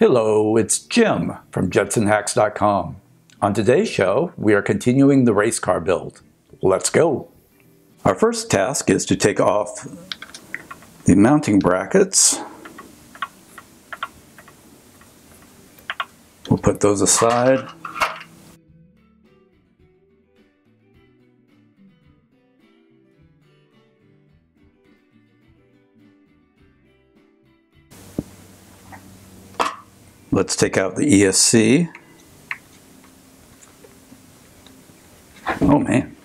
Hello, it's Jim from JetsonHacks.com. On today's show, we are continuing the race car build. Let's go! Our first task is to take off the mounting brackets. We'll put those aside. Let's take out the ESC. Oh man.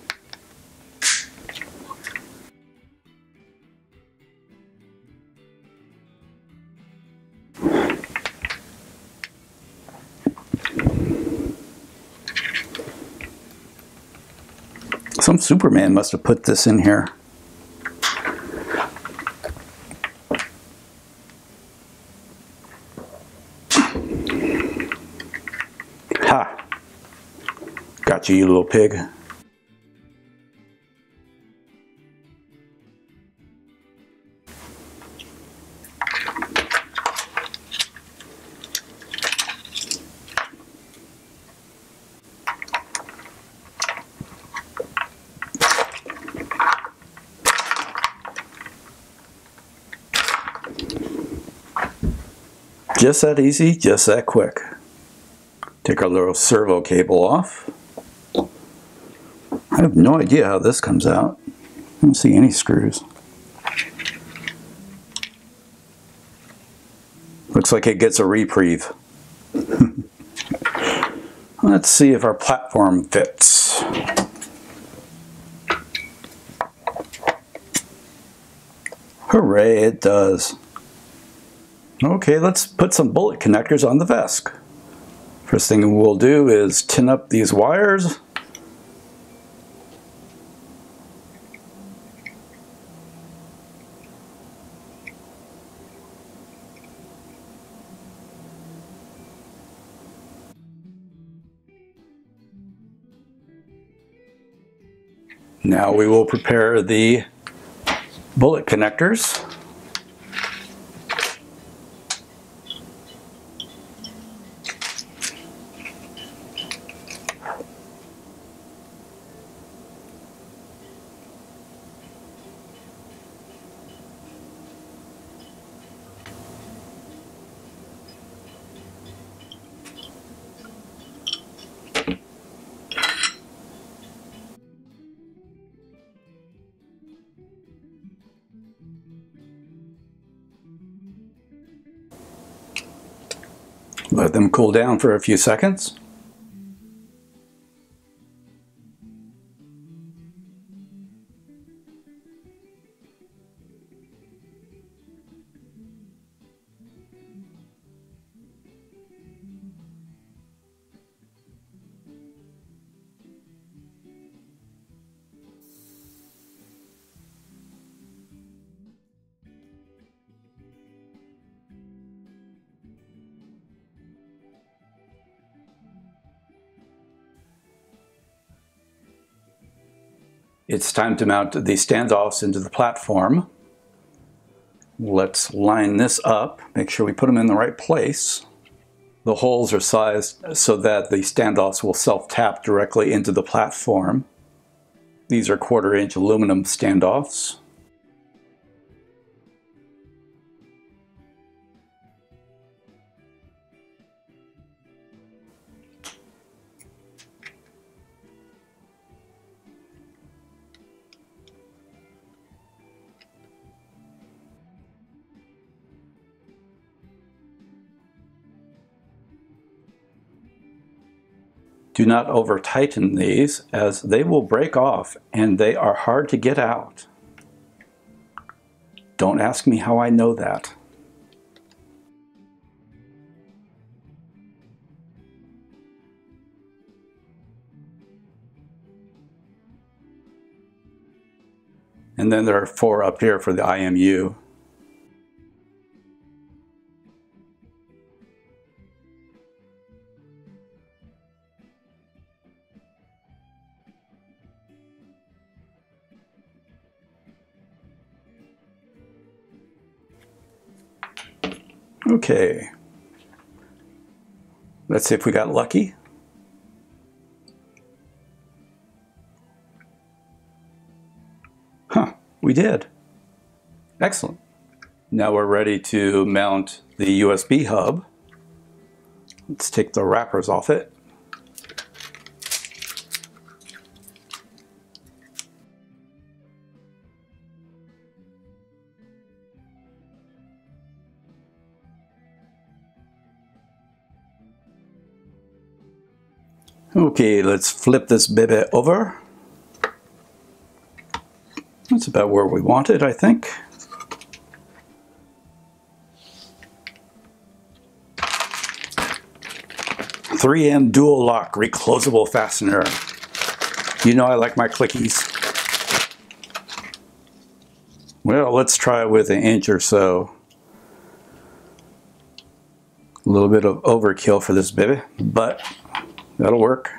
Some Superman must have put this in here. You little pig. Just that easy, just that quick. Take our little servo cable off. I have no idea how this comes out. I don't see any screws. Looks like it gets a reprieve. Let's see if our platform fits. Hooray, it does. Okay, let's put some bullet connectors on the VESC. First thing we'll do is tin up these wires. Now we will prepare the bullet connectors. Let them cool down for a few seconds. It's time to mount the standoffs into the platform. Let's line this up, make sure we put them in the right place. The holes are sized so that the standoffs will self-tap directly into the platform. These are quarter inch aluminum standoffs. Do not over tighten these as they will break off and they are hard to get out. Don't ask me how I know that. And then there are four up here for the IMU. Okay. Let's see if we got lucky. Huh, we did. Excellent. Now we're ready to mount the USB hub. Let's take the wrappers off it. Okay, let's flip this baby over. That's about where we want it, I think. Three M dual lock reclosable fastener. You know I like my clickies. Well, let's try it with an inch or so. A little bit of overkill for this baby, but That'll work.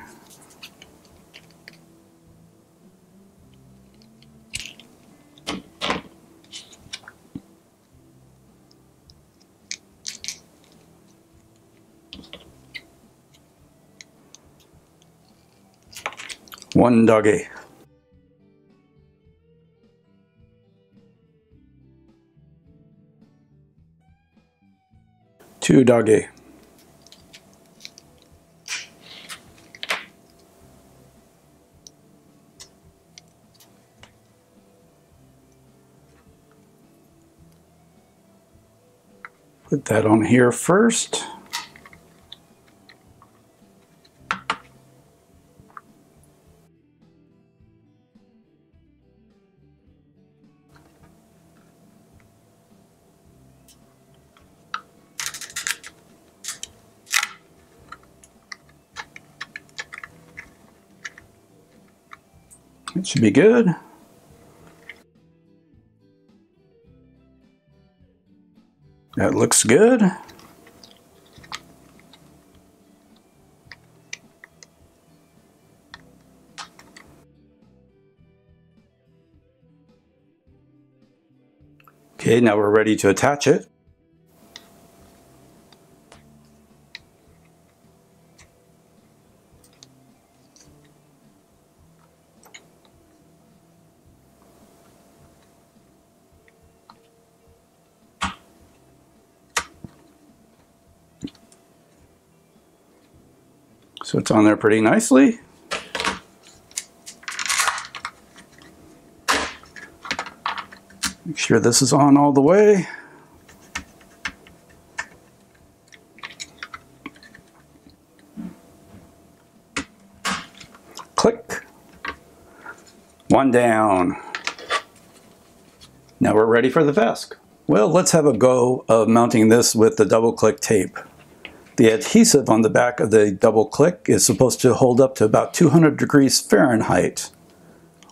One doggy. Two doggy. That on here first. It should be good. That looks good. Okay, now we're ready to attach it. So it's on there pretty nicely. Make sure this is on all the way. Click. One down. Now we're ready for the VESC. Well, let's have a go of mounting this with the double click tape. The adhesive on the back of the double click is supposed to hold up to about 200 degrees Fahrenheit.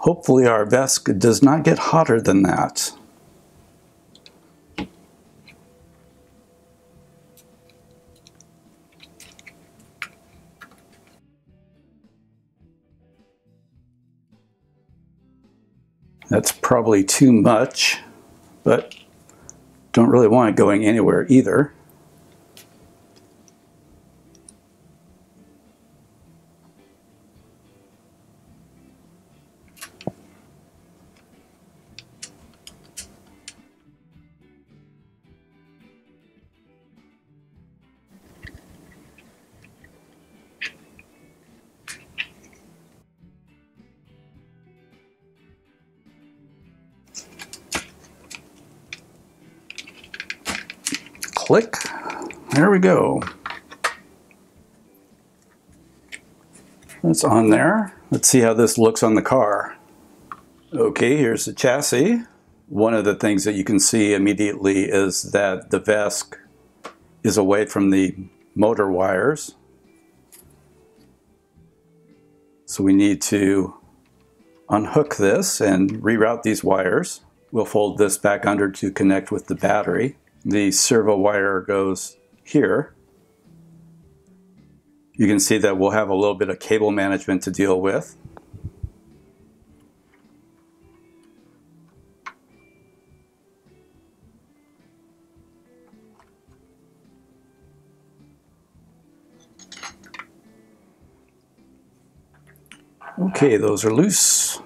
Hopefully our VESC does not get hotter than that. That's probably too much, but don't really want it going anywhere either. Click. There we go. That's on there. Let's see how this looks on the car. Okay, here's the chassis. One of the things that you can see immediately is that the VESC is away from the motor wires. So we need to unhook this and reroute these wires. We'll fold this back under to connect with the battery the servo wire goes here. You can see that we'll have a little bit of cable management to deal with. Okay, those are loose.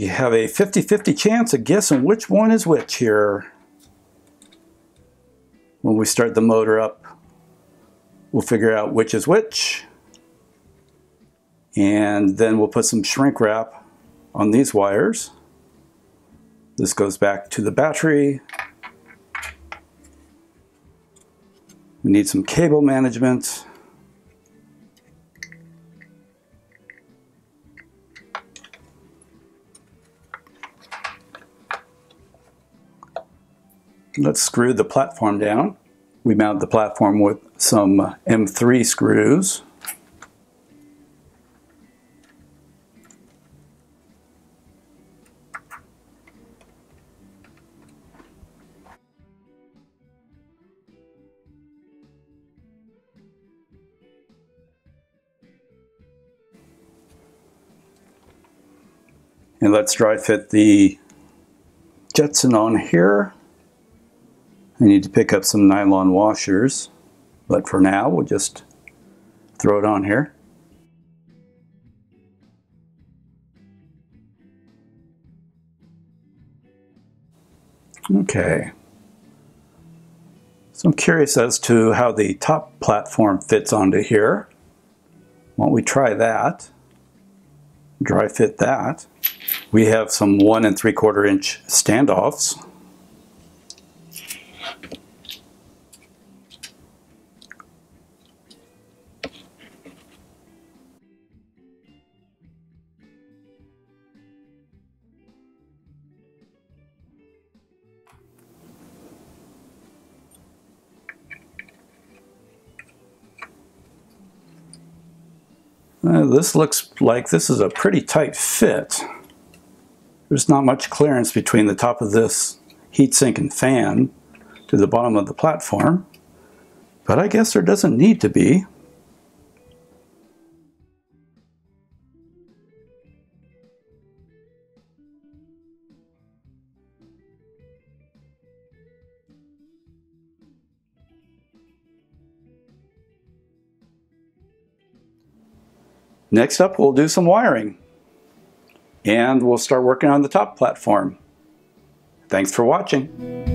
You have a 50-50 chance of guessing which one is which here. When we start the motor up, we'll figure out which is which. And then we'll put some shrink wrap on these wires. This goes back to the battery. We need some cable management. Let's screw the platform down. We mount the platform with some uh, M3 screws. And let's dry fit the Jetson on here. I need to pick up some nylon washers, but for now we'll just throw it on here. Okay. So I'm curious as to how the top platform fits onto here. Why don't we try that? Dry fit that. We have some one and three quarter inch standoffs. Uh, this looks like this is a pretty tight fit. There's not much clearance between the top of this heatsink and fan to the bottom of the platform, but I guess there doesn't need to be. Next up, we'll do some wiring. And we'll start working on the top platform. Thanks for watching.